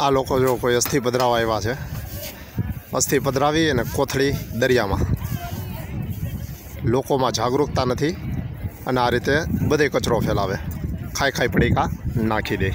આ લોકો જો કોઈ અસ્થિ પધરાવા આવ્યા છે. અસ્થિ પધરાવી અને કોથળી દરિયામાં. લોકોમાં જાગૃતતા નથી અને આ રીતે બધે કચરો ફેલાવે. ખાઈ ખાઈ પડીકા નાખી દે.